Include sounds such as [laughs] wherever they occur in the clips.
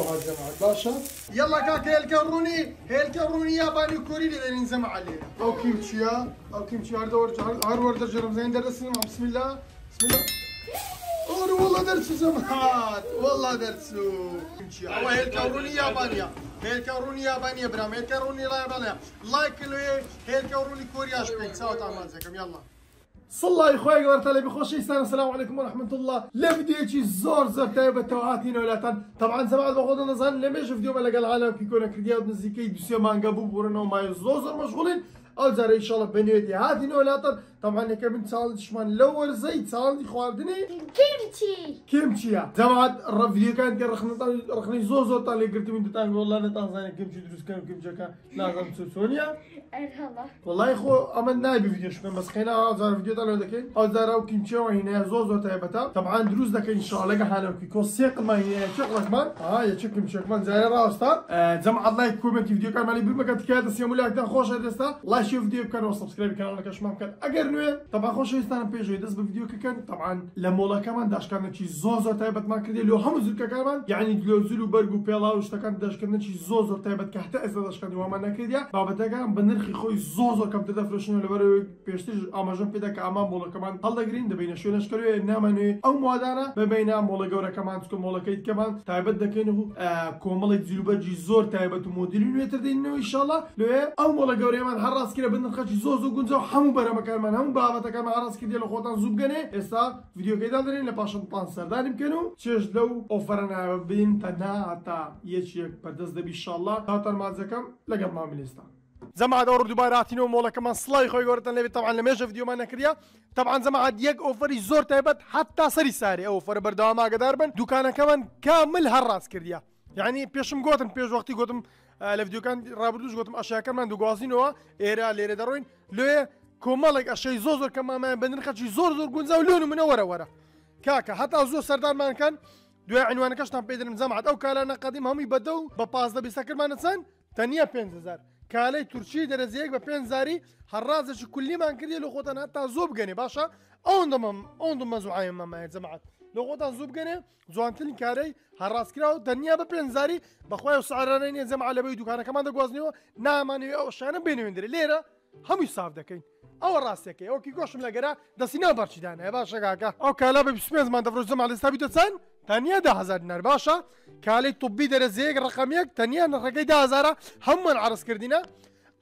هاد زمعت باشا. يلا كاكا هالكروني هالكروني ياباني كوري اللي دارين زمع علينا. أو كيمتشيا أو كيمتشي هار دور هار ورد جرب زين درسنا بسم الله. بسم الله. اور والله درسوا زمعات والله درسوا كيمتشي أو هالكروني يابانيا هالكروني يابانيا برام. هالكروني لا يابانيا لايك له هالكروني كوريا شبيك. سوا تعمل زيكم يلا. صلى أخوي قدرت لي بخوش السلام عليكم ورحمة الله. لا فيديو زور زور تايبه تواتين ولا طبعا زمان باخذ نظن لما فيديو ملقى العالم كيكون كرديا بنزيكي دوسيا مانجا بورنا وما زوزر مشغولين. أو زار إن شاء الله بنيتي هاتي ولا طبعا هيك بنت سالد شمان لور زيت سالد خواردني كيمتشي. كيمتشي يا زمان الفيديو كان رخنا رخني زوزو طالي قلت من تانج والله نتانزاني كيمتشي دروس كان كيمتشي كان لازم سونيا الله والله خو أما نايب فيديو شكون بس خينا زار فيديو تاع دكين أو زار كيمتشي وهنا زوزو تايبتا. طبعا دروس دك إن شاء الله حالا كيكو سيق ما هي شغل كمان ها يا شكل مش كمان زار راستا زعما الله يكون فيديو كان مالي بما كانت كذا سيمو لك خوش هذا الله يشوف فيديو كان وسبسكرايب كان كاش ما كان اگر نوێ طبعا خۆشەویستانم پێشوی دەست بە ڤیددیوکەکەن طبعا لە مۆڵەکەمان داشکردنەی زۆ زۆر تایبەتمان کردی. لە هەموو زولکەکانمان یعنی دلۆزول و بەرگ و پێڵا و شتەکان دەشکردنی زۆ زۆر تایبەت کە هەتا ئێستا دەشکردی وامان نەکردیا بابەتەکان بە نرخی خۆی زۆ زۆر کەم دەفرۆشن لەبەرەوەی پێشتر ئاماژەم پێدا کە ئامان مۆڵەکەمان هەڵدەگرین دەبینە شوێنشکەوێ نامانوێ. ئەو موادانە ببینە مۆڵە گەورەکەمان چکە مۆڵەکەیت کەمان تایبەت دەکەین و کۆمەڵێک جیلوبەرجی زۆر تایبەت و مدیری نوێتر دێنەوە ئیشاڵە لێ ئەو مۆڵە گەورەیەمان هەڕاستکرە بنرخەی زۆ زۆر گونجە و هەموو بەرەمەکانمان هەموو بابەتەکەمان هەڕاستکردی لە خۆتان زوو بگەنێ. ئێستا ڤیددیوکەیدا دەرین لە پاشم پان سەردانی بکەن و چێش لەو ئۆفەرەناوە بین تەنها هەتا یەکێک بەدەست دەبی شاءله هاتان مازەکەم لەگەڵ ماملستان زەما ئەو دووباراتینەوە مۆڵەکەمان سڵی خۆی گەورتن لەوێت. تاوان لە مێژە ڤیددیومان نەکردیا. طبعا زەما یەک ئۆفری زۆر تایبەت حتا سەری ساری ئەو فەر بەردەواماگەدار بن. دوکانەکەمان کامل هەڕاست کردیا. یعنی پێشم گوتم پێش وەختی گوتم لە ڤیددیوکان ڕابردوش گوتم ئەشیەکەمان دوگوازینەوە. ئێرە لێرە دەڕۆین. لێ کۆمەڵێک ئەشەی زۆ زۆر کەمامان بەنرخەچی زۆر زۆر گونجا و لۆن منە وەرە وەرە کاکە هەتا زۆر سەردارمانکەن دوای عنوانەکەشتان پێدرم زەمات ئەو کالانە قەدیم هەمووی بەدە و بە پازدە بیستەکردمانە چەند تەنیا 500 کالەی تورکی دەرەزیەک بە پێنجزاری هەڕازەی کولیمان کردی لە خۆتان هەتا زۆ بگەنێ باشە ئەو دەمەم ئەو دمە زوعایمەمای جەماعات لە خۆتان زوو بگەنێ جوانترین کارەی هەڕاستکرا و دەنیا بە پێنجزاری بەخوای و سعرانە نیە جەمع لەبەی دوکانەکەمان دەگوازنەوە نامانوێ ئەو شانە بێنوێندرێ لێرە هەمووی ساف دەکەین ئەوە ڕاستەکەی ئەوکی گۆشم لەگەرا دەسینا بەرچیدانە باشە کاکە ئەو کالا بە پێزمان دەفرۆزە ماڵستابی دەچەند تەنیا دههزار نەر باشە. کالی توبی دەرەزەیەک ڕقەمەک تەنیا نرخەکەی دههزارە هەمومان عرضکردینە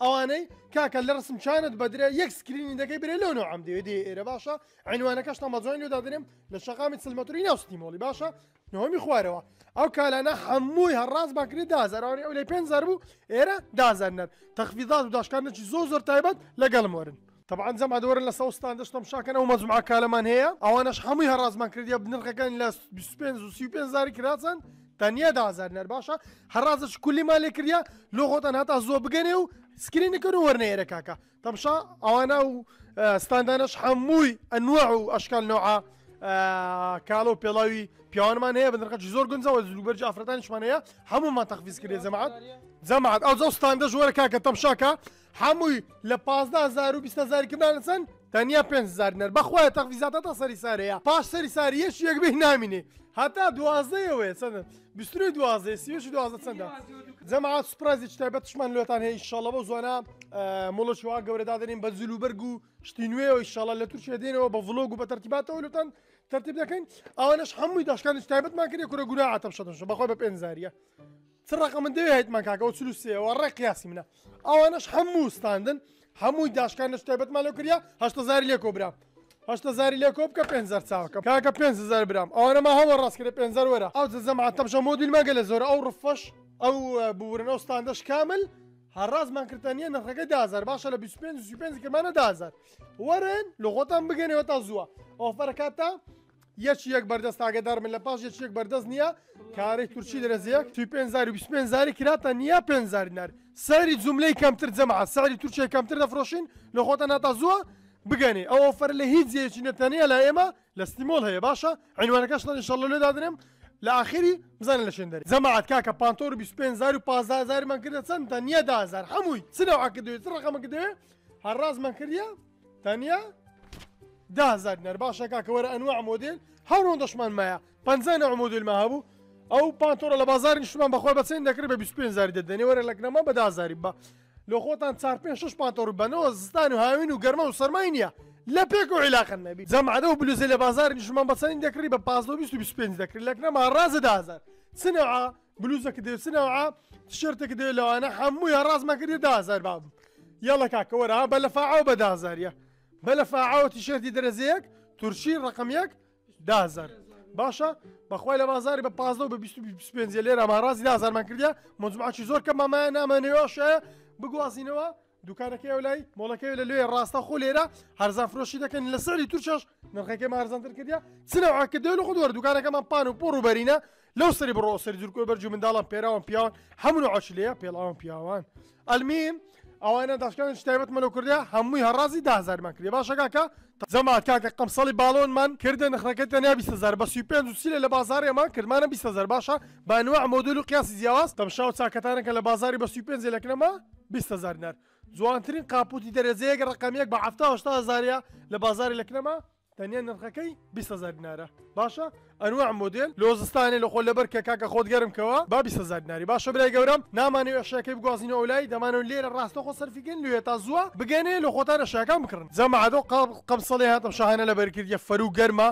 ئەوانەی کاکە لە ڕسم چانت بەدرێ یەک سکرینی دەکەی برێ لەو ئەم دێدی ئێرە باشە. عینوانەکەش تەمەزۆین لێ دادرێم لە شقامی سلمەتوری ناوستی مۆڵی. باشە. نهۆمی خوارەوە. ئەو کالانە هەمووی هەڕاست باکرێت دازارانی ئەو لە پێنجزار بوو. ئێرە دازارنەر تەخفیدات و داشکارنەی زۆ زۆر تایبەت لەگەڵ مۆرن. طبعا زەما دۆرن لە سەستان دەشتم شاکەن ئەو مەزمع کالەمان هەیە. ئەوانش هەمووی هەڕازمان کردیا بنرخەکان لە 25 و 35 زاری کراسن تەنیا دازار نەر باشە. هەڕازش کولیمان لێ کردیا لۆ خۆتان هەتا زۆ بگەنێ و سکرینەکەن و وەرنەیەرە کاکە. تەمشا ئەوانە و ستاندانش هەمووی ئەنوع و ئەشکال نوعا کاڵ و پێڵاوی پیاوانمان هەیە بنرخەچ زۆر گونجەوە زلوبەر ئافرەتانشمان هەیە. هەمومان تەخفیز کرێ زەماعات زەماعات ئەو زە ستاندە ژوەرە کاکە تەمشاکە. هەمووی لە 15 و 20 کردان چەند تەنیا 5 نەر. بەخوای تەخفیزاتە تا سەری سارەیە. پاش سەری ساری یەش یەک بێ نامینێ. هەتا دوازەیەوێ چەند بیستری دوازێ سیش دوازە چەندە؟ جەماعات سوپرازی تایبەتشمان لێتان هەیە ئیشاڵە بۆ زۆنا مڵە شووا گەورەدا دەرین بە زلوبەرگ و شتی نوێ و ئیشاڵە لە تووشێ دێنەوە بە ڤلۆگ و بە تەرتیباتەوە لەتان ترتیب دەکەین. ئەوانش هەمووی داشکان تایبەتمان کردێ کوورە گونا عتەم شەش بەخۆی بە پێنجزاریە چ ڕقم من دەوێتمان کاکە و چلوسێەوە ڕێ قیاسی منە ئەوانش هەموو ستاندن هەمووی داشکان تایبەتمان لە کردیا هەشتا زاری لێ کۆبرا هەشتا زاری لێ کۆب کە پێنجزار چاوکە کاکە پێنجزار برام ئەوانەمە هەوە ڕاستکرێ پێنجزار وەرە ئەو زەماتەمشە مۆدیل مەگە لە زۆر ئەو ڕفەش ئەو بورن ئەو ستاندەش کامل. هەڕازمان کردنیە نرخەکە دازار باشە لە 25 کەمانە دازار وەرن لە خۆتان بگەنەوە تا زووە ئۆفەرەکاتە یەکی یەک بەردەست ئاگدار من لە پاش یەک بەردەست نییە. کارێک تورکی دەرەزیەک توی 5 زاری کراتە نییە پێنجارینەر سەری جملەی کەمتر جەمع ساری تورکیە کەمتر دەفرۆشین لە خۆتە ناتا زووە بگەنێ. ئەو فەر لە هیچ جێکی نەتەنەیە لە ئێمە لە ستیمۆل هەیە. باشە عینوانەکەش شڵ لێ دادرێم لە آخری بزانە لە شێندەری زەماعات کاکە پانتۆر 25 و 15 من کردە. چەند؟ تەنیا دازار هەمووی. چنەوەکە دوێت ڕقەمەکە دەوێ هەڕازمان کردیا تەنیا؟ دازار نەر. باشە کاکە وەرە ئەنوع مۆدل هەڕۆن دەشمان مایە. پەنجانە مۆدل ما هەبوو. ئەو پانتۆرە لە بازاری نیشتمان بەخۆی بەچین دەکرێت بە 25 زاری دەدەنی وەرە لەکنەمە بەدازاری بە لە خۆتان چار پێ شش پانتۆر بنەوە زستان و هاوین و گەرمە و سەرمای نییە. لە پێک و عیلاقن نەبی. زەمعدە و بلوزە لە بازاری نیشتمان بەچەنین دەکری بە 25 دەکرێت. لەکنەمە ڕازە دازار. سنەوە بلوزەکە دێ. سنەوە تشرتێک دێ لەوانە. هەمووی ڕازمەکردی دازار بابم یاڵە کاکەوەرە بە لە فعاو بە دازاریە بە لە فعاوە تیشرتی دەرەزەیەک تورشی ڕقمیەک دازار. باشە بەخوای لە بازاری بە 15 بە 25 لێرە ماڕازی دازارمان کردیا مجموعی زۆر کە مامایە نامانەوەشە بگوازینەوە. دوکانەکەی ئەو لای مۆڵەکەی لە لێ ڕاستە خۆ لێرە هەرزان فرۆشی دەکەن لە سەری تووشش نرخەکەی مارزانتر کردیا چنەوەکە دێن خۆ دووە دوکانەکەمان پان و پۆڕ و بەرینە لەو سەری بڕۆ سەری جوورکۆ بەرج منداڵم پێراوان پیاوان هەموو عش لەیە پێڵاوان پیاوان. ئەلمیم ئەوانە داشکان شتایبەت منە کوردیا هەمووی هەڕازی دازارمان کردی. باشەکەکە زەما کاکە قمسەڵی باڵۆنمان کردە نخەکە تەنیا 20هزار بە سوی پێ سیلە لە بازارێمان کردمانە 20هزار باشە بانوە مۆدل و قیاسی زیاواز تەمشا و چاکەتانەکە لە بازاری بە سوی پێ لەکنەما 20هزار نەر. جوانترین قاپوتی دەرەزەیەک ڕقامەک بە هەفتا هزاریا لە بازاری لەکنەما تەنیا نرخەکەی 20هزار دینارە باشە ئەنوع مدل لۆزستانی لە خۆ لەبەر کە کاکە خۆت گەرمکەوە با 20هزار دیناری باشە برای گەورم نامانێ شەکەی بگوازینە ئەولای دەمانەوە لێرە ڕاستە خۆ سەرفیگەن لێ تا زووە بگەنێ لە خۆتانە شەکان بکردن. زەمەعادۆ قەمسەڵی هاتم شاهانە لەبەرکردە فەرو گەرمە.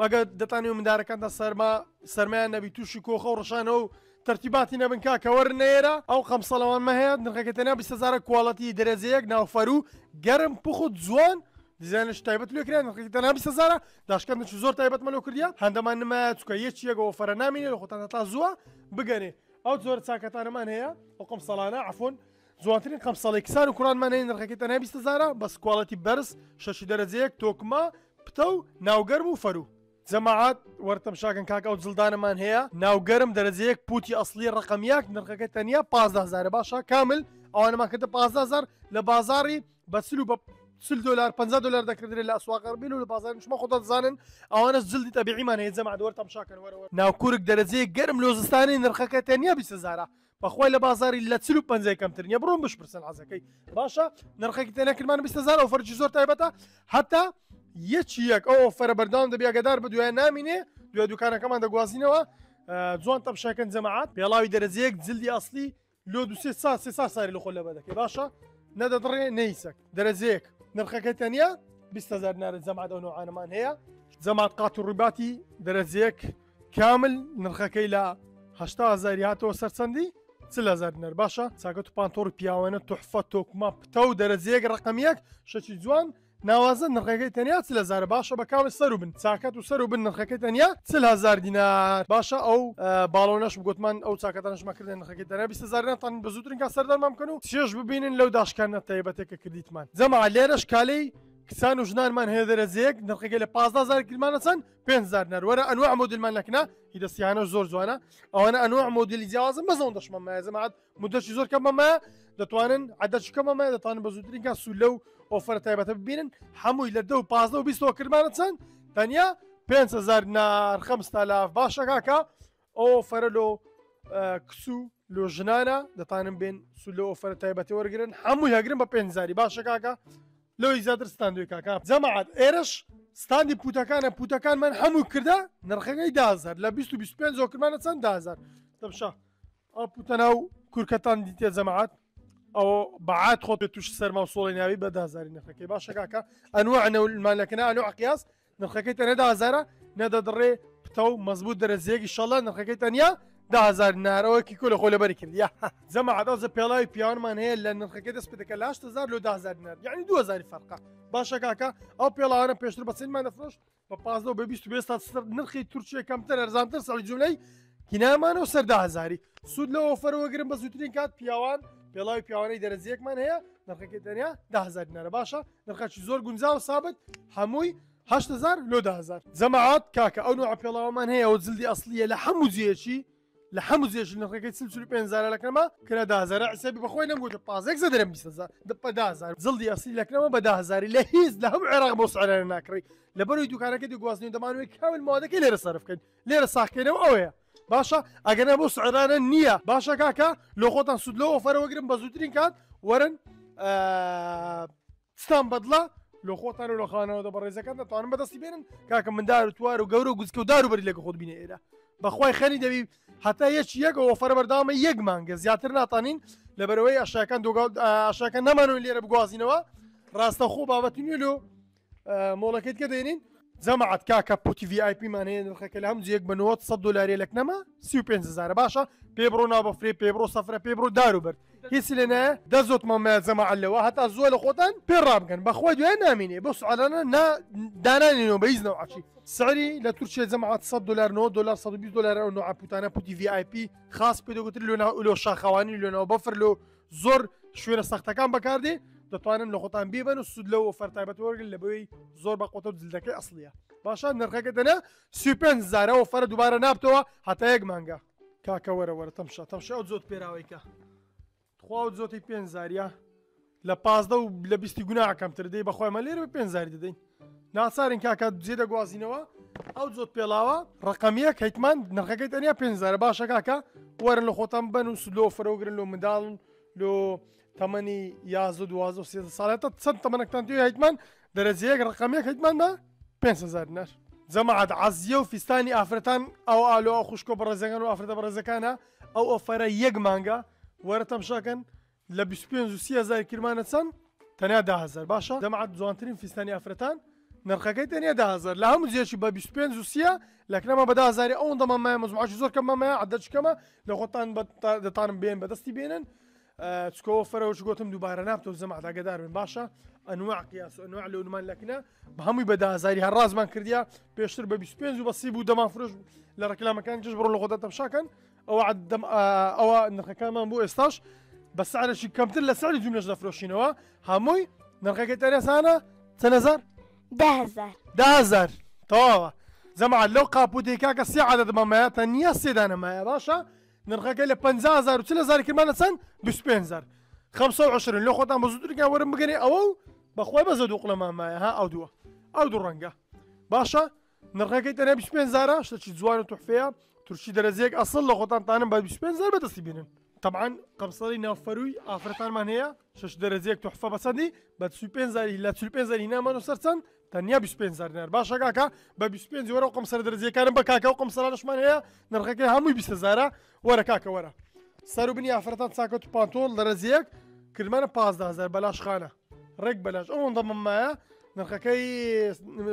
مەگە دەتانی و مندارەکاندا سەرما سەرمایان نەبی تووشی کۆخە و ڕشانە و ترتیباتی نەبن کاکەوەر نێرە. ئەو قەمسەڵەوان مەهەیە نرخەکەتەنە 20هزار کوواڵەتی درێزەیەک ناوفەرو گەرم پخوت جوان دیزانش تایبەت لێکران تەنها سەزارە داشکەم زۆر تایبەتمە کردیا هەندەمان نمە چکە یەکیەکەەوە فەرە نامینێ لە خۆتان تا زووە. بگەنێ. ئەو زۆر چاکەتانەمان هەیە. ئەو قم سەڵانە عفۆن زوانترین قەم سەڵی کسان و کوڕانمان هەیە. نرخەکەی تەنها بیستهزارە بە سکواڵەتی بەرز. شەشی دەرەجەیەک تۆکمە. پتە و ناوگەرم و. فەرو جەماعات وەرتەم شاکن کاکە و جلدانەمان هەیە. ناوگەرم دەرەجەیەک پوتی ئەسلی ڕقمیەک نرخەکە تەنیا 15هزار باشە. کامل. ئەوانەمان کردە 15هزار لە بازاری بەسل و بە سل دلار 50 دلار دەکردێت لە ئەسواقربین و لە بازار شما خۆ دەزانن ئەوانە جلدی تەبیعیمان هەیە جەما دووە تەم شاکەن وەرەوە ناوکورک دەرەجەیە گەرم لۆزستانی نرخەکە تەنیا بیسەزارە بەخوای لە بازاری لە چل و پنج کەمترنیە بڕۆم بشپرسن حەزەکەی باشە نرخەکی تێنەکردمان بیسەزار ئەو فەرجی زۆر تایبەتە حتا یەکی یەک ئەو فەرە بەرداوام دەبیاگەدار بە دوای نامینێ دوای دوکانەکەمان دەگوازینەوە جوان تەمشەکەن جەماعات پێڵاوی دەرەجەیەک جلدی ئەاصلی لۆ دو سێ سا سێ سا ساری لە خۆ لە بەدەکەی باشە نەدەدڕێ نەیسەک دەرەجەیەک نرخەکە تەنیا 20هزار نارە زەمات ئەو نوعانەمان هەیە. زەمات قات و ڕووباتی دەرەجەیەک کامل نرخەکەی لە هزاری هاتەوە سەرچەندی هزار نەر باشە. چاگەت و پانتۆر پیاوانە توحفە تۆکما پتە و دەرەجەیەک ڕقمیەک شەچی جوان ناوازە نرخەکەی تەنیا چ لەزار باشە بە کاوە سەر و بن. چاکەت و سەر و بن نرخەکەی تەنیا هزار دینار؟ باشە ئەو باڵۆنەش گوتمان ئەو چاکەتانشمەکردن نرخەکەی تەنیا. هزارتان بە زووترین کا سەردەرمان بکەن و چێش ببینن لەو داشکانە تایبەتێکە کردیتمان. جەما لێرەش کالەی کسان و ژنانمان هەیە دەرەزەیەک نرخەکە لە 15 کیلمانە چەند 5 نەروەرە ئەنوع مدلمان لەکنا هیدەسییانە زۆر جوانە. ئەوانە ئەنوع مدلی جیازم بەزەون دەشمەمە زەمات مدەشی زۆر کەمەمە دەتوانن عدەچکەمەمە دەتوانن بە زووترین کا سو لەو ئۆفر تایبەتە ببینن. هەمووی لە دە و پازە و بیستەوە کردمانە چەند تەنیا 500 نارخەمستا لاف باشە کاکە ئەو فەرلۆ کسو لۆ ژنانە دەتانم بێن سو لە ئۆفر تایبەتی وەرگن هەمووی هەگرن بە باشە کاکە لەوەی زیاتر ستاندوی کاکە جەماعات ئێرش ستاندی پوتەکانە پوتەکانمان هەموو کردە نرخەکەی دازار لە 25 زۆکرمانە چەند دازار دەبشە ئەو پوتە ناو کورکەتان دیتێ جەماعات ئەو بەعات خۆ بێت توش سەرما و سۆڵی ناوی بە دازاری نرخەکەی باشە کاکە ئەنوەمانەکەنا ئەنو عقیاس نرخەکەی تەنە دازارە نەدەدڕێ پتە و مەزبوط دەرەزیەکی شەڵە نرخەکەی تەنیا دههزار نارەوەکی کۆ لە خۆ لەبەری کردیا زەمە عدازە پێڵاوی پیاوانمان هەیە لە نرخەکەی دەست پێ دەکە لاش هزار لە دههزار نار یعنی 2000 فەرقا باشە کاکە ئەو پێڵاوانە پێشتر بەچینمان دەفرۆش بە پازدە بە 20 بێستا نرخی تورکیە کەمتر ئەرزانتر ساڵی جملەی هینامانەوە سەر دههزاری سوود لە ئۆفەرەوەگرن بە زووترین کات پیاوان پێڵاوی پیاوانەی دەرەزیەکمان هەیە نرخەکەی دەنیا دههزار نەرە باشە نرخەکی زۆر گونجا و سابت هەمووی هزار لۆ دههزار زەماعات کاکە ئەو نوع پێڵاومان هەیە و جلدی ئەسلیە لە هەموو جێکی لە هەموو زێژ نرخەکەی سل پێزارە لەکەمە کرا دازارە عسەبی بەخۆی نەمگوت پازێک زە دەرم بیسەزار دپەدازار جلدی ئەسی لەکرەوە بە داهزاری لە هیچ لە هەموو عێراق بۆ سعرە ناکڕی لە بەروی دوکانەکە دی گوازنی دەمانوێت کامل مادەکەی لێرە سەرفکەن لێرە ساخکەینەوە ئەوەیە. باشە ئەگەنە بۆ سعرانە نییە. باشە کاکە لە خۆتان سوود لەوە فەرەوەگرن بە زووترین کات وەرن ستان بەدڵە لە خۆتان و لە خانەوە دە بە ڕێزەکان دەتوانن بەدەستی بێنن. کاکە مندار و توار و گەورە و گوزکە و دار و بەری لەگە خۆت بینە ئێرە. بەخوای خەنی دەوی حتا یەک یەکەوە فەربەردامە یەک مانگە. زیاتر ناتانین لە بەرەوەی ئەشەکان ئاشەکە نەمانەوە لێرە بگوازینەوە. ڕاستە خۆ بابەتی نوێلو مۆڵەکەیت کە دێنین جەماعات کاکە پوتی VIP مانەیە نرخەکە لە هەم جێک بنەوە 100 دلاری لەک نەما 35 باشە پێ بڕۆ ناو بەفرێ پێ بڕۆ سەفرە پێ بڕۆ داروبەر هیچ لێ نایە دەزۆت مەمە جەماع لەوە هەتا زۆر لە پێ ڕابگەن بەخوای دوای نامینێ بۆ سوالانە دانانینەوە بە هیچ نەوەچی سعری لە تورکیە جەماعات 100 دلار 9 دلار 120 دلار ئەو نوع پوتانە پوتی VIP خاص پێدەگوتر لۆ شاخەوانی لێنەوە بەفر لۆ زۆر شوێنە سەختەکان بەکاردێ دەتوانن لە خۆتان بیبن و سود لەوە فەرتایبەت وەرگن لە بەوەی زۆر بە قۆتە جلدەکەی ئەسلیە. باشە نرخەکە دەنە سوپێن زارەوە فەرە دووبارە نابتەوە هەتا یەک مانگە. کاکە وەرە وەرە تەمشە تەمشە زۆت پێراوەیکە. خوا زۆتی پێ زاریە. لە پازدە و لە بیستی گوناکەمتر دەی بەخوایمە لێرە پێ زاری دەدەین. ناچارین کاکە جێ دەگوازینەوە ئەو زۆت پێڵاوە ڕقەمیە کەیتمان نرخەکەی تەنیا پێزارە باشە کاکە وەرن لە خۆتان بن و سلۆ فرۆگرن لە منداڵن لۆ تەمەنی یاز و دوازە سێ ساڵێتە چەند تەمەنەکتان توی هیتمان دەرەجەیەک ڕقەمیەک هیتمان بە 500 نەر جەماعات عزیە و فیستانی ئافرەتان ئەو ئالۆ خوشکۆ بەڕێزەکان و ئافرەتە بەڕێزەکانە ئەو ئۆفەرە یەک مانگە وەرە تەمشاکەن لە 25 کرمانە چەند تەنیا داهزار باشە دەمەعات جوانترین فیستانی ئافرەتان نرخەکەی تەنیا داهزار لە هەموو جێکی بە 25 وسیە لەکنەمە بەدازاری ئەو دەمەمای مزمعش زۆر کەمەمە عدەچکەمە لە خۆتان دەتانم بێن بەدەستی بێنن چکەوە فەرەوەش گوتم دووبارە نابتۆ زەمەداگەدار بن باشە ئەنوع قیاس ئەنوع لەونمان لەکنە بە هەمووی بەدازاری هەر ڕازمان کردیا پێشتر بە 25 و بەسی بوو دەما فرۆش لە ڕکلامەکان جش بڕۆ لە خۆدە تەمشاکەن ئەوە ئەوە نرخەکانمان بۆ ئێستاش بە سعرەشی کەمتر لە ساری جوملەش دەفرۆشینەوە هەمووی نرخەکەی تەرێسانە چەنەزار دهزار تەواوە زەما لەو قاپوتێکا کە سێ عادە مەمایە تەنیا سێدانەمایە باشە نرخەکە لە 500 چ لە زارکردمانە چەند؟ 25 5 لە خۆتان بە زودترگان وەرم بگەنێ ئەوە و بەخوای بە زە دووقلەمامایە ها؟ ئەو دووە ئەو دوو ڕەنگە باشە نرخەکەی تەنە 25 زارە شتەی جوان و توحفەیە تورکی دەرەزیەک ئەسڵ لە خۆتانتانم بە 25 زار بەدەستی بینن. طبعا قەمسەڵی ناوفەروی ئافرەتانمان هەیە شش دەرەزیەک توحفە بەسەندی بە 25 زاری لە 25 زاری نامان و سەرچەند تەنیا 25 زارنار باشە کاکە بە 25 وەرە قم سەر دەرزیەکانم بە کاکە و قم سەرانشمان هەیە نرخەکەی هەمووی 20 زارە وەرە کاکە وەرە سەر و بنی ئافرەتان چاکەوت پانتۆل لە ڕزیەک کردمانە 15 بەلاشخانە ڕێک بەلاش ئەوەندە ممایە نرخەکەی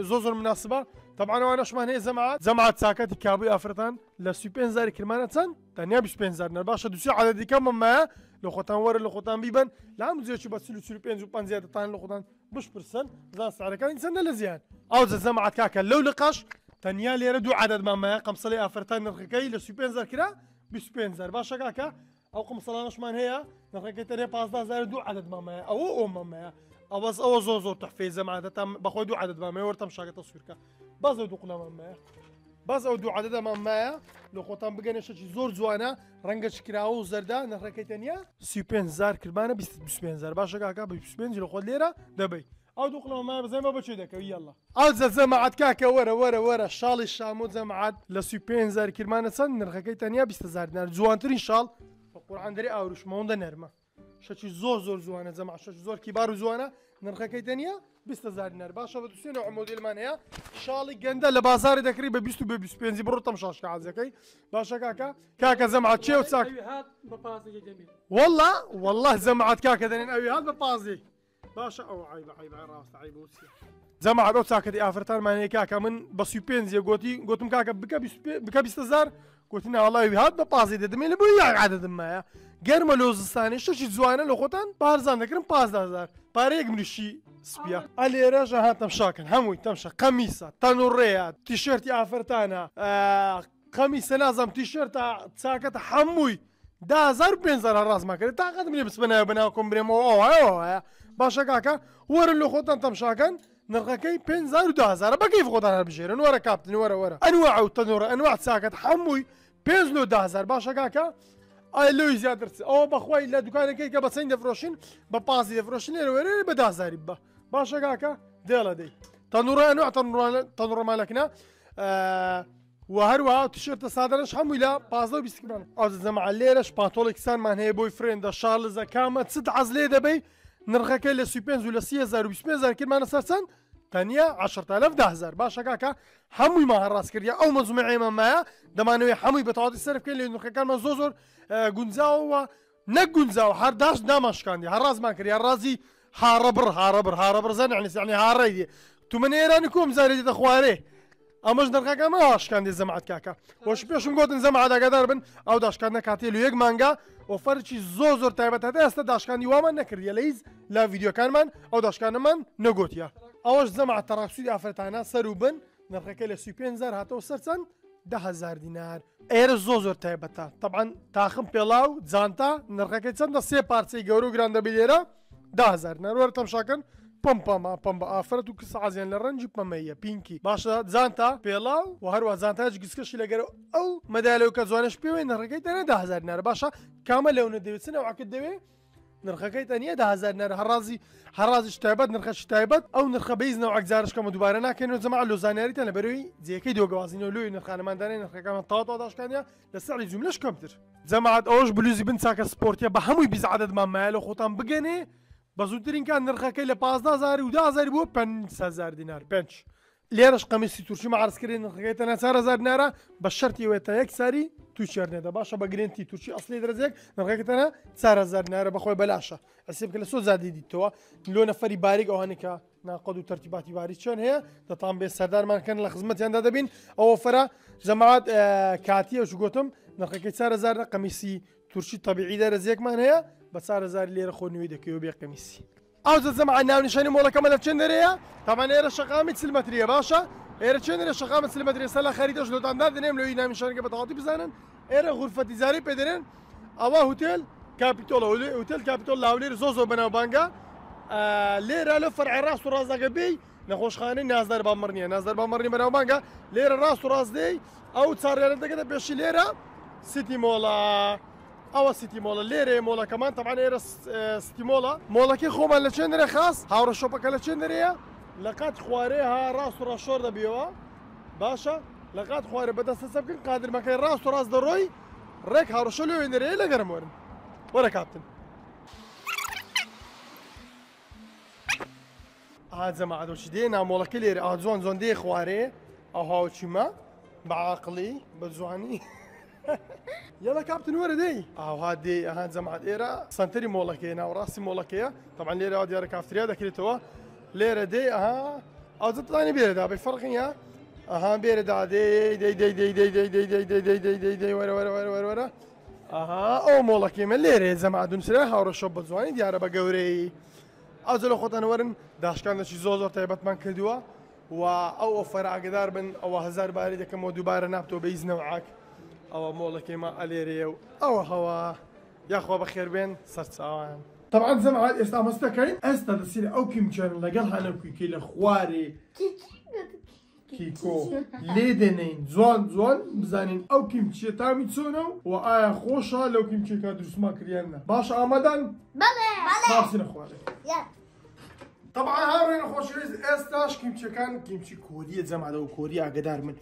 زۆ زۆر مناسبە تەبانەوانەشمان هەیە زەمات زەمات چاکەتی کابووی ئافرەتان لە سوپێن زاری کرمانە چەند تەنیا 25 زار باشە دوسی عادەدیکە ممایە لە خۆتان وەرە لە خۆتان بیبن هەم جێکی بە 5 زیاتتان لە خۆتان بشپرسن زان سعرەکانی چەندە لە زیان ئەو زەمات کاکە لەو لە قاش تەنیا لێرە دوو عادەت مامایە قمسەڵی ئافرەتان نرخەکەی لە سوپێن زار کرا 25 زار باشە کاکە ئەو قمسەڵانشمان هەیە نرخەکەی تەنێ 15 دوو عادەت مامایە ئەوە ئەو مامەیە ئەوەز ئەوە زۆ زۆر تحفی زەمادەتان بەخۆی دوو عادەت مامەوە وەرتەم شاگەتە سوورکە باز دوو قڵەمەمەیە باز ئەو دوو عادەدەمانمایە لە خۆتان بگەنە شەی زۆر جوانە ڕەنگە چکراوە و زەردا نەخەکەی تەنیا. سیپێنزار کردمانە 25 باشە کاکە بە 25 لە خۆت لێرە دەبی. ئەو دوو قڵەمە بزەمە بچێ دەکەوی؟ یاڵە ئەو زەزەمەعات کاکە وەرە وەرە وەرە. شاڵی شامۆ زەمەعات لە سوپێنزار کردمانە چەند؟ نرخەکەی تەنیا 20زار نار جوانترین شاڵ بە قورعاندری ئاوروشمەوەندە نەرمە. شەی زۆر زۆر جوانە زەمە شەش زۆر کیبار و جوانە. نرخەکەی تەنیا 20زار نەر باشە بە دوسێنە ئۆمۆدیلمان هەیە شاڵی گەندە لە بازاری دەکری بە 20 بە 25 بڕۆتەم شاشکە عزەکەی باشە کاکە کاکە زەمعات چێ و چاک والله والله زەمعات کاکە دەنێن ئەوی هات بە پازی. باشە ئەو عیب عیب ڕاستە عیب وسیە زەمعات ئەو چاکەی ئافرەتانمانەیە کاکە من بە سوپێنزیە گوتی گوتم کاکە بکە بکە 20زار گوتی ناوەڵی هات بە پازی دەدەمێ لە بۆ یاک عادەدممایە گەرمە لۆزستانی شەشی جوانە لە خۆتان پارزان دەکردن 15 پارەیەک مریشی سپیا ئەلێرەژە هاتەم شاکن هەمووی تەمشە قەمیسە تەنوڕێە تیشرتی ئافرەتانە قەمیسە نازم تیشرتە چاکەتە هەمووی دازار پێزار ڕازماکرێت تاقەت منێ بسبنایە بناو کۆم برێمەوە ئەوە باشە کاکە وەرن لە خۆتان تەمشاکەن نرخەکەی 5 بەگەی خۆتان بژێرن وەرە کاپتن وەرە وەرە ئەنوە ئەو تەنوڕە ئەنوە چاکەت هەمووی پێ دهزار باشە کاکە ئای لۆی زیاتر ئەوە بەخوای لە دوکانەکەی کە بەچین دەفرۆشین بە پازی دەفرۆشن لێرەوەرە بە دازاری بە باشە کاکە دێڵە دەی تەنوڕان و تەنوڕمالەکنا و هەروە تشرتە سادرش هەمووی لە پازە بیستمان ئەو زەمە لێرەش پاتۆڵێکسانمان هەیە بۆی فرێندە شارلزە کامە چ عز لێ دەبی نرخەکەی لە سوپێنز و لە 2025 کردمانە سەرچەند تەنیا 10 دهزار باشەکەکە هەمووی ماهە ڕاستکردیا ئەو مەزومە ئێمەمایە دەمانەوەی هەمووی بەتەواتی سەرکە لێ نوخەکانمە زۆ زۆر گونجاوەوە نەگونجاو هەر داش داماشکاندی هەر ڕازمان کردیا ڕازی هاڕەبر هاڕەبر هاڕەبر زەنیسیانی هاڕێ تو من ئێرانی کۆم زارێتی دەخوارێ. ئەمەش دەرخەکەمە ئاشکاندی زەمات کاکە. وەش پێشم گوتن زەماداگادار بن. ئەو داشکان نکاتی لە یەک مانگا. ئۆفەرچی زۆ زۆر تایبەت هەتا ئێستا داشکانی وامان نەکردی. لەیز لا یددیوکانمان ئەو داشکانەمان نەگوتیە. ئەوەش زەمە تەڕاکسوی ئافرەتانە سەر و بن نرخەکە لە 5 هاتەوە سەرچەند دههزار دینار. ئێرە زۆ زۆر تایبەتە. طبعاان تاخم پێڵاو جانتا نرخەکەی چەندە سێ پارچەی گەورە و گران دەبێ لێرە دههزار نەروەرە تەمشاکەن پمپەما پم بە ئافرەت و کەسەعازیان لە ڕەنجی پەمەیە پینکی. باشە زانتا پێڵاو و هەروە زانتاج گسکەشی لەگەر ئەو مەدالەوە کە جوانش پێوێ نەڕەکەی دەنە دههزار نارە باشە کامە لەونە دەوێتنە واکت دەوێ؟ نرخەکەی تەنیە دههزار نەر هەڕازی هەڕازی تایبەت نرخەش تایبەت ئەو نرخە بەیزنەوە ئەگزارشکەمە دووبارە ناکەنەوە جەما لە زانیاریتە لە بەروی جێەکەی دۆگەوازینەوە لوی نرخانەماندانەی نرخەکەمە تاوا داشکانیا لە سەری جوملەش کەمتر جەماعات ئەوش بلوزی بن چاکە سپۆرتە بە هەمووی بیزعادەتمان مایە لە خۆتان بگەنێ بە زووترین کان نرخەکەی لە 15 و 10 بۆ 500 دینار. پێنج. لێرەش قەمیسی تورکی مەعرزکردن نرخەکەیتە 4 نارە بە شەرتی وێتە یەک ساری تو شێرنێدا باشە بە گرنتی تورکی ئەسلی درزێک نرخەکەتەنە 4 نارە بەخۆی بەلاشە. ئەسێ بکە لە سۆ زادی دیتەوە لۆ نەفەری باریک ئەوانێکە ناقد و تەرتیباتی باری چۆن هەیە دەتان بێ سەردارمانکەن لە خزمەتیاندا دەبین ئەوە فرا جەماعات کاتیە گوتم نرخەکەی 4 قەمیسی تورکی طبیعی دەرەزیەکمان هەیە بە 4 لێرە خۆنوی دەکەوە بێ قەمیسی. ئەو زەمە ناونیشانی مۆڵەکەمە لە چێن دەرەیە تامان ئێرە شقامی سلمەتریە باشە ئێرە چێن دەرە شقامە سلمەتری سەلا خەریدەش لۆتاندا دەنێم لەوی نامیشانەکە بە تەواتی بزانن ئێرە غورفەتی زاری پێدەێن ئەوە هوتێل کاپیتۆڵە هوتێل کاپیتۆل لاولێر زۆ زۆ بەناو بانگە لێرە لە فەرعی ڕاست و ڕازەکە بێ نەخۆشخانەی نازدار بامڕنیە نازدار بامڕنی بەناو بانگە لێرە ڕاست و ڕاستدەی ئەو چارێنە دەگەدە پێشی لێرە سیتی مۆڵە ئەوە سیتی مۆڵە. لێرێ مۆڵەکەمان. تەمان ئێرە ستی مۆڵە. مۆڵەکەی خۆمان لە چێنرە خاص هاوڕە شۆپەکە لە چێنەرەیە لە قات خوارێ ها ڕاست و ڕاشۆر دەبیەوە. باشە لە قات خوارە بەدەستە سە بکەن. قادرمەکەی ڕاست و ڕاست دەڕۆی. ڕێک هاوڕشە لێ وێنەرەیە لە گەرم وەرن. وەرە کاپتن. ئاجەمە ئادۆشی دێ نامۆڵەکە لێرە. ئاجوان زۆن دێ خوارێ. ئەو هاوچیمە. بەعاقلی بە جوانی. [laughs] یالا کاپتن وەرە دەی ئاها دێ ئەها جەماعات ئێرە سنتەری مۆڵەکەی ناوڕاستی مۆڵەکەیە تەمان لێرە دیارە کافتریا دەکرێتەوە لێرە دێ ئەها ئازتڵانی بێرەدا بێ فەرقیە ئەها بێرەدا دێ دەی دەی دەی دەی دەی دەی دەی دەی دەی دەی دەی دەی وەرە وەرە وەرە وەرە وەرە ئەها ئەو مۆڵەکەمە لێرێ زەمادون سرە هاوڕە شۆ بە جوانی دیارە بە گەورەی ئازە لە خۆتان وەرن دەچی زۆ زۆر تایبەتمان کردووە و ئەو ئۆفەر ئاگدار بن ئەوە هزار باری دەکەمەوە دووبارە نابتۆ بەیزنەوەعاک ئەوە مۆڵەکەیمە ئەلێرێ و ئەوە هەوا. یاخوا بە خێربێن سەرچاوان. طبعا زەمعات ئێستا مەستەکەین. ئێستا دەسیرە ئەو کیمچەن لەگەڵ هەنەکویکی لە خوارێ کیکۆ. لێ دێنین. جوان جوان بزانین ئەو کیمچیە تامی چۆنە و ئایا خۆشە لەو کیمچێکە دروستما کریانە باش ئامادان بەڵێ. باسی نەخوارێ. طبعا هاڕێنە خۆشویست ئێستاش کیمچەکان کیمچی کۆریە جەمادە و کۆری ئاگدار من.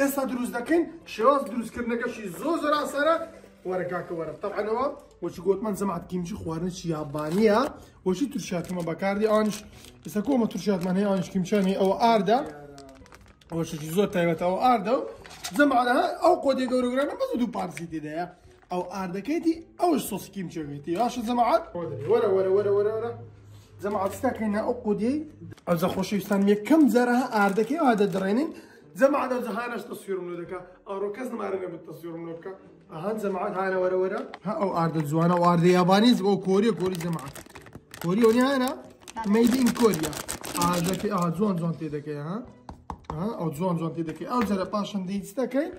ئێستا دروست دەکەین شێواز دروستکردنەکەشی زۆ زۆر ئاسانە. وەرە کاکە وەرە. طبعاەوە وەچی گوتمان زەمات کیمچی خواردنی یابانیە؟ وەچی تورشاتمە بەکاردی ئانش. ئێستا کۆمە تورشاتمان هەیە ئانش کیمچانی ئەوە ئاردا؟ ئەوەشی زۆر تایبەتەوە ئاردە و زەمانە ئەو قۆدی گەورەگرانە بەز دوو پارسی تێدایە ئەو ئاردەکەیتی ئەوش سۆسی کیمچەوێتی یاشە زەماعات وەرە وەرە وەرە وەرە وەرە. زعما عاد كاينة عقودي اذا خوشي سامي كم زرها اردكي وهذا درينين زعما عاد زهانش تصوير منو دكا أو كز مارنه بالتصوير من دكا هان زعما عاد هانا ورا ورا ها أو ارد زوانا أو ارد ياباني أو كوري كوري زعما كوري وني هانا ميد ان كوريا اردكي آه زوان زوان تي دكي ها. ها أو زوان زوان تي دكي أو زرا باشن دي ستكي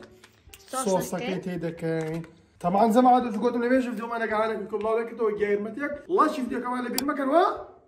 صوصكي تي دكي طبعا زي ما عاد قلت لي شفتهم أنا قاعد لكم الله لك تو جاي متيك الله شفتك كمان اللي وا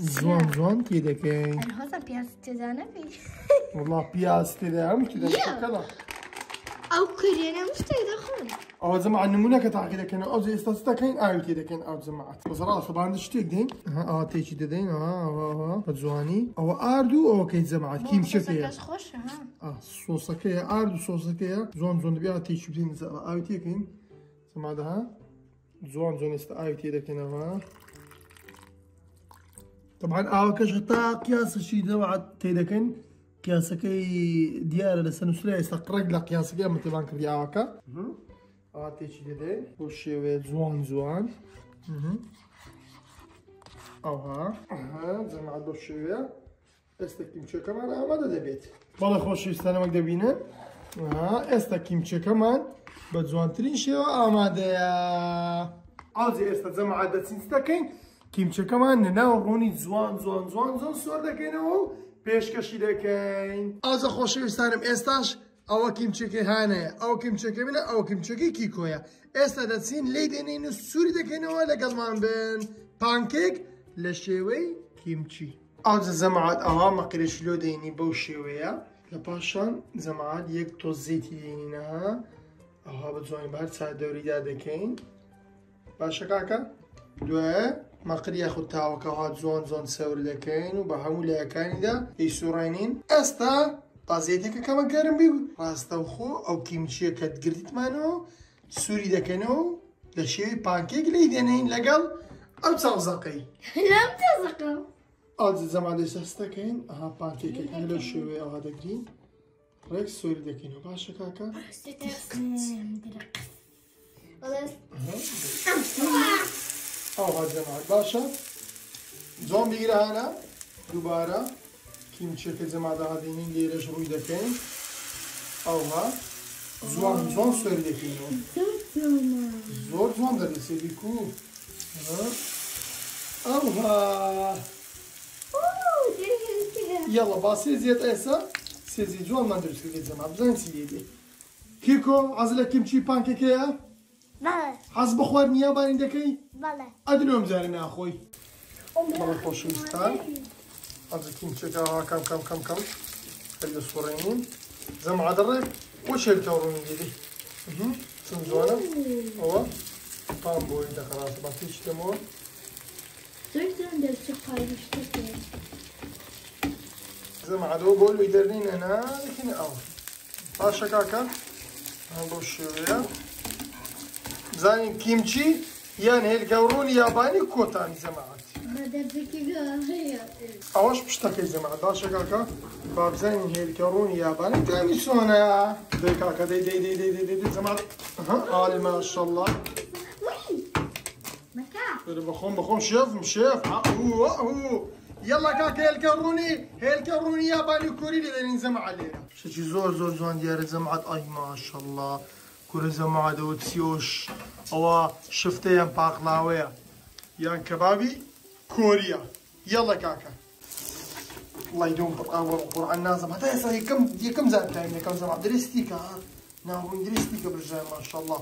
Zvon zvon ti dekej. Roza piaste da ne bi. Valla piaste da am ki da kada. Au kirena mushta yedkhon. او زعما النمونه كتاع كذا كان او زي استاستا كاين او كذا كان او زعما بصراحه طبعا شتي دين ها اه تيجي دين ها ها ها زواني او اردو او كي زعما كيم شفيها اه صوصا كي اردو صوصا كي زون زون بيها تيجي بدين زعما او تي كاين زعما هذا زون زون است او تي كان ها طبعا أو كشتا قياس شي جماعة تيدا كاين قياسكي ديال لسنسريا يستقرق لا قياسكي مثل بانك دي اوكا آتیشی دیده بو شێوێ جوان جوان ئەوها جەماعات بۆ شێوێ ئێستا کیمچەکەمان ئامادە دەبێت بەڵێ خۆشویستانەوەک دەبینە ئێستا کیمچەکەمان بە جوانترین شێوە ئامادەیە ئازی ئێستا جەماعات دەچین دەکەین کیمچەکەمان نەناو ڕوونی جوان جوان جوان جوان سۆر دەکەینەوە و پێشکەشی دەکەین ئازە خۆشەویستانم ئێستاش ئەوە کیمچێکی هانەیە ئەو کیمچەکە منە ئەو کیمچەکەی کیکۆیە ئێستا دەچین لی دێنین و سووری دەکەینەوە لەگەڵمان بن. پانکێک لە شێوەی کیمچی. ئەو زەماعات ئەوە مەقرشلۆ دێنی بەو شێوەیە لە پاشان زەماعات یەک تۆ زیتی دێنینەها ئەوها بە جوانی بار چا دەوریدا دەکەین باشە کاکە مەقر یاخود تاوەکە هاات زۆن زۆن سەور دەکەین و بە هەموو لایەکانیدا هیچ سوڕێنین ئەستا تازیەتەکە کەمە گەرم بی ڕاستەوخۆ ئەو کیمچیەکەت گرتمانەوە سووری دەکەنەوە لە شێوی پانکێک لی دێنین لەگەڵ ئەو چاوزەکەی ئاز زەمان دەسەستەکەین ئەها پانکێکەکان لە شێوێ ئەوها دەگرین. ڕێک سووری دەکەین و باشە کاکە. ئەم. ئەوها جەماعات باشە جۆن بیگرە هانە دووبارە کیمچێکە جەمادا هادێنین لێرەش ڕووی دەکەین ئەوها زوان زۆن سوێر دەکەینەوە زۆر جوان دەبێت سێبی کو ئەوها یاڵە با سێزیێت ئێسا سێزی جوانمان دروستکە جەما بزانین چی لێدێ کیکۆ حەز لە کیمچی پانکێکەیە بله حەز بە خوارد نیابانی دەکەی بله. ئەدرۆم جارە ناخۆی. بەڵە خۆشەویستان ئەجا کیمچێکەوە کەم کەم کەم کەم. خەلە سوڕێنین زەمعە دەڕێ وش هێلکە ڕوونی دێدی چەند جوانە ئەوە پام بۆی دەخەڵات بە تیش دەمەوە. Zögtüm de şu paylaştık ya. زەمعە دەوە بۆ لوی دەرنینە. ناکەین ئەوە. باشە کاکە ئەم بۆ شێوەیە. بزانین کیمچی یان هێلکە ڕوونی یابانی کۆتانی زەماعات Bada peki galiba. ئەوەش پشتەکەی زەمە باشە کاکە با بزانین هێلکە ڕوونی یابانی. تامی سۆنە. دەی کاکە دەی دەی دەی دەی دەی دەی زەمان ئالی ماشەڵڵا Maka. بەرە بەخۆم بەخۆم شێفم شێف ئەو یەڵا کاکە هێلکە ڕوونی هێلکە ڕوونی یابانی کوری لێ دەنین زەمە لێرە. شەکی زۆر زۆر جوان دیارە زەمعات ئای ماشەڵڵا کورە زەمادەوە چیۆش ئەوە شفتەیان پاقلاوەیە یان کەبابی کۆریە. یەڵە کاکە. وڵی دوم قورآن نازم. هەتا ئێستا یەکەم یەکەم زانکاری یەکەم زەما درستی کە ناڕوون درستی کە برژای ماشەڵڵا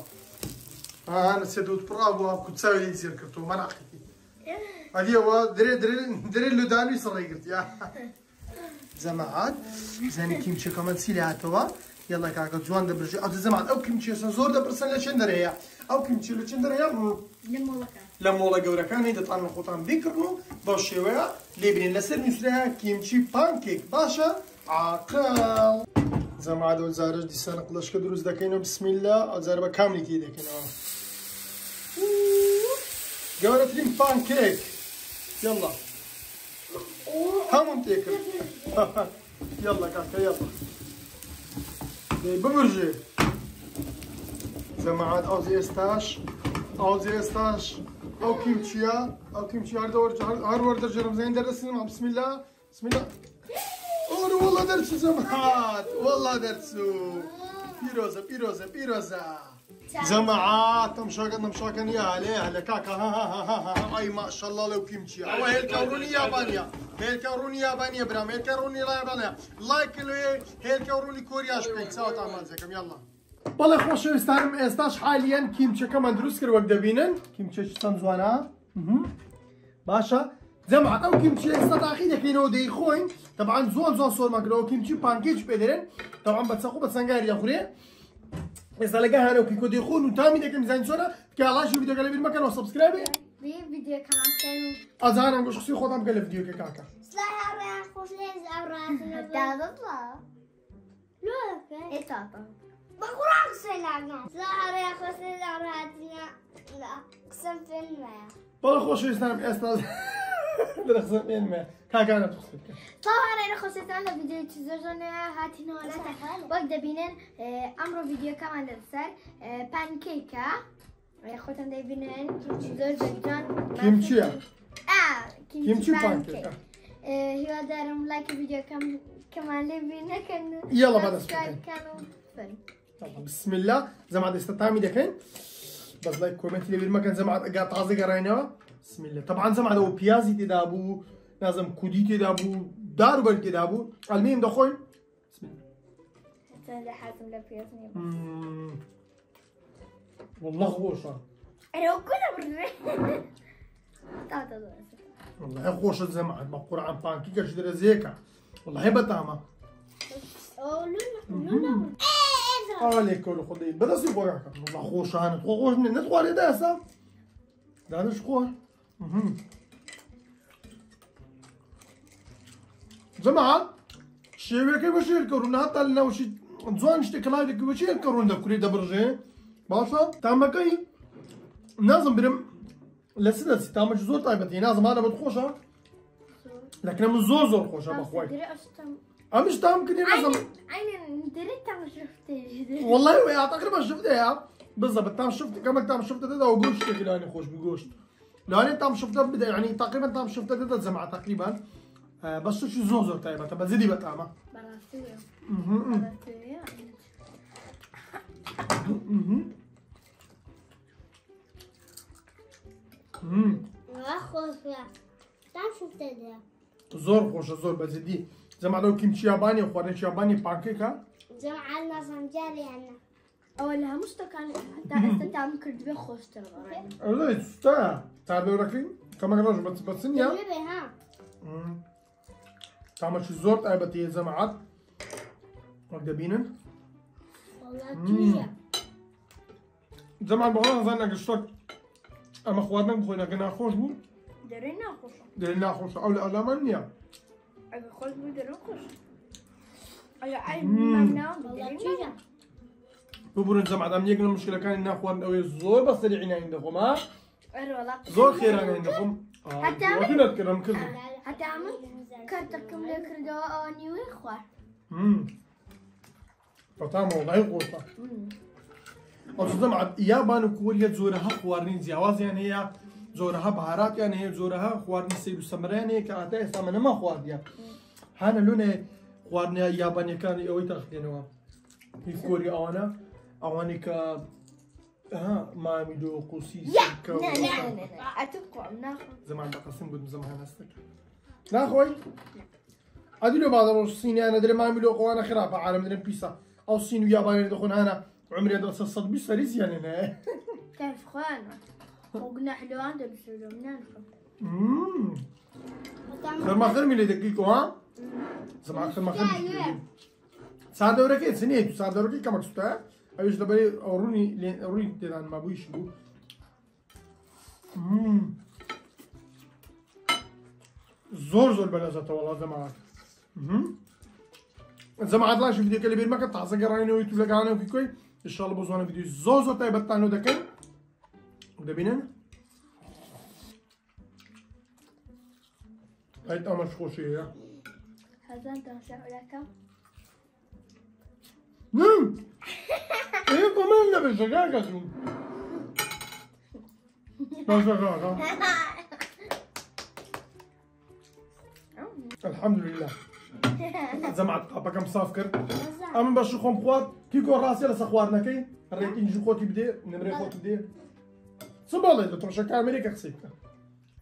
هانا سێدوت پڕا بووە کوچاوی لێ زیێر کردو مەراقیتی ئەدیەوە درێ درێ درێ لودانی سەڵی گرتیا زەماعات [laughs] زانی کیمچەکەمە چی لە هاتەوە یەڵە کاکە جوان دەبرژێ ئەو زەمان ئەو کیمچێسە زۆر دەپرسن لە چێن دەرەیە ئەو کیمچی لە چێن دەرەیە Limolaka. لە مۆڵە گەورەکانی دەتان لە خۆتان بیکردن و بە شێوەیە لێبرین لەسەر میوسرەیە کیمچی پانکێک باشە عاقل زەمادە زارش دیسان قلشکە دروست دەکەینەوە بسمیللا ئەجار بە کاملیتی دەکەینەوە گەورەترین پانکێک یڵە هەموم تێکرد یڵە کاکە یڵە دەی ببرژێ زەماعات ئەوزی ئێستاش ئەوزی ئێستاش ئەو کیمچیە ئەو کیمچی هەر وەردەجرم زین دەرسم بسم الله بسم الله ئۆر وڵا دەرچ زەماعات وڵا جماعات تمشاكن تمشاكن يا عليه على كاكا ها ها ها ها اي ما شاء الله لو كيمشي او هيلكاروني يابانيا هيلكاروني يابانيا برام هيلكاروني لا يابانيا لايك لو هيلكاروني كورياش بيت سوا تعمل زكم يلا بەڵێ خۆشەویستانم ئێستاش حالیان کیمچەکەمان دروست کرد وەک دەبینن کیمچەش چەند جوانە باشە جەما ئەو کیمچی ئێستا تاقی دەکەینەوە دەی خۆین تەبعاان زۆن زۆن سۆرمەکرەوە کیمچی پانکێک پێدرێن تەوان بە چەخۆ بە سنگاری دەخورێ از دلگه هنو کلیکو دیر خود نو تا میده که می‌زنید سورا که علاش ویدیو کلی بیر مکن و سبسکرایب بیر ویدیو کنم کنم از هنم گوش خسی خودم کلی ویدیو که کنم سلام همه خوش نیز امراتینه دادو با لو افه ایت آتا با قرآن سلام سلام همه خوش نیز امراتینه قسم فیلمه. بلا خوش نیز نرم استاز درخزم فیلمه. كاكا أنا طبعا أنا خصيت على فيديو تزوجون هاتي نولا وقت بينن امرو فيديو كمان لسر بانكيكا خوتن دي بينن تزوجون كيمشي آه كيمشي بانكيكا هو دارم لايك فيديو كم كمان لي بينا كان يلا بعد. كانوا بسم الله. زي ما عاد استطعمي دكين بس لايك كومنت اللي بالمكان زي ما عاد قاعد تعزق راينا بسم الله. طبعا زي ما عاد هو بيازي تدابو دارو بل تدابو المهم دخوين بسم الله هذا حازم لبيزني مم. والله تعال والله زي ما مقور عن بانكيكا شدرا زيكا والله لونا عليك كل خدي بدا سيبورك والله خوشة أنا خوش من ندخل داسا ده شخوش مهم. جماعة شيء كيف بشيل كورونا حتى لو شيء زوان شتي كلاي دك بشيل كورونا كوري دبرجة باشا تام كاي نازم برم لسنا سي تام زور طيبتي؟ نازم أنا بتخوشة لكن من زور زور خوشة بخوي. أمش تام كني نازم. عيني دري تعمل شفتي. والله تقريبا شفتها بالضبط تام شفت كمان تام شفتها ده وقوش لاني خوش بقوش لاني تام بدأ يعني تقريبا تام شفتها ده زمعة تقريبا. بس شو زوزو طيب تبا زيدي بطعمه بلاتيه بلاتيه زور خوش زور بزدي زعما لو كيمشي ياباني وخوارج ياباني بانكيكا زعما عالنا زنجاري عنا اولا مستكان حتى استمتع ممكن تبي خوش ترى لا تستاهل تعرفي وراكي كما كنت بس بس نيا ها تعمل شو زور طيبة زي ما عاد. وقت بينن. كيا زمان بغلا ظنك اشتك أما خوارنا بخوينا كنا خوش بو. درينا خوش دلنا خوش أو لا لا منيا. أبي خوش بدري خوش أي أي كيا ببرن زمان عم يقنا المشكلة كان إننا خوارنا أوي زور بس سريعين عندكم ها؟ زور خير عندكم. حتى آه عمل- نتكلم كلهم حتى عمل كرتكم لك ردوا أوني ويخوار امم فتام والله قوطة أصلا زمان يابان وكوريا زورها خوارني زياواز يعني هي زورها بهارات يعني هي زورها خوارني سيد السمراني يعني كأعتقد استعمل ما خوارديا هانا لونه خوارني ياباني كان أوي تاخدينوا في كوريا أنا أواني كا ها ما ميدو قوسي سكا لا لا لا أتوقع ناخذ زمان بقسم قد زمان هستك لا خوي. عادي لو بعض الصيني أنا دري ما عملوا قوانا خرافه عالم. دري بيسا. أو الصين ويابان دخون أنا عمري أدرس الصد بيس فريز يعني أنا؟ تعرف خوانا وقلنا حلوان بسولو منانكم امم خير ما خير من دقيقة ها؟ زمان خير ما خير ساعة دورة كي سنين ساعة دورة كي كم كسبتها أيش دبري أوروني لين أوروني تدان ما بويش بو. زور زور بلازة والله زمان امم زمان لا شوف فيديو كلي بير ما كنت تعزق راينو ويتو لقانا وكي كوي ان شاء الله بوزوانا فيديو زور زور طيب تانو دكن وده بينن هاي تامر شخوشي يا هذا انت لك نعم إيه كمان لا بشجاعك شو بشجاعك الحمد لله. قابا كم صافكر أما باش خون خوات كيكو راسي لسا خوارنا كي الريتين جو خوتي بدي نمري خوتي بدي صبالي لو تمشى كاميريكا خسيت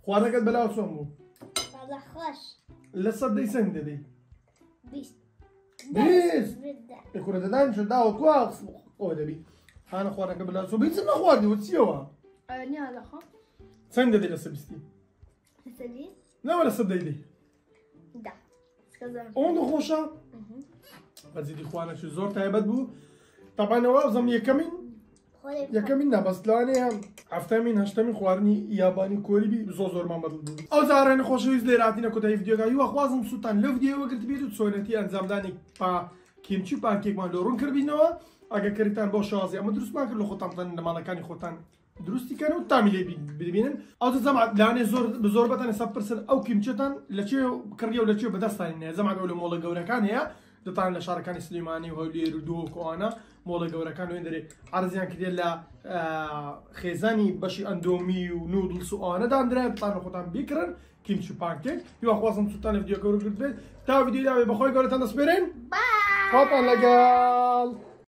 خوارنا قد بلا سومو والله خوش. لسا دي سند دي بيس بيس بدا يكون ددان شو داو كوا أو دبي انا خوارنا قد بلا سو بيس ما خوارني وتسيوا أني هذا خو سند دي لسا بستي سليم لا ولا صدق دي دا. ئەوەندە خۆشە بەزیدی خوانەشی زۆر تایبەت بوو. تاپانەوە بزەم یەکەمین؟ یەکەمین نەبەستلانێ هەم. هەفتەمین هەشتەمین خواردنی یابانی کۆریبی زۆ زۆرمان بەدڵ بوو. ئەو زارانی خۆشەویست لێراتینە کۆتایی ڤیددیۆگایی وەخوازم سووتان لە ڤیددیۆوەگرت بێت و چۆنەتی ئەنجامدانی پا کیمچی پاکێکمان لە ڕوون کردبینەوە ئەگە کردتان بۆ شازی ئەمە دروستمان کرد لە خۆتان لە ماڵەکانی خۆتان دروستیکەن و تامیلێ ببینن از زەما لاانێ زور زۆربەتان سە پرسن او کیمچێتان لەکوێ کریو و لەکوێ بەدەستانینە زەمان مولا مۆڵە گەورەکان هەیە دەتان لە شارەکانی سلمانانی سلیمانی و مولا مۆڵە گەورەکان وێن دەرێ عرضیان کردێت لە خیزانی بەشی اندومی و نودڵ سوانە دادرای بتان لە کیمچو بیکردن کیمچ پاکێک یوەخوازم ویدیو لە دیۆکەور کردێت تا ویدیو بخوای بەخۆی گەورەتان دەسپێرێن پاپان خب، لەگەڵ.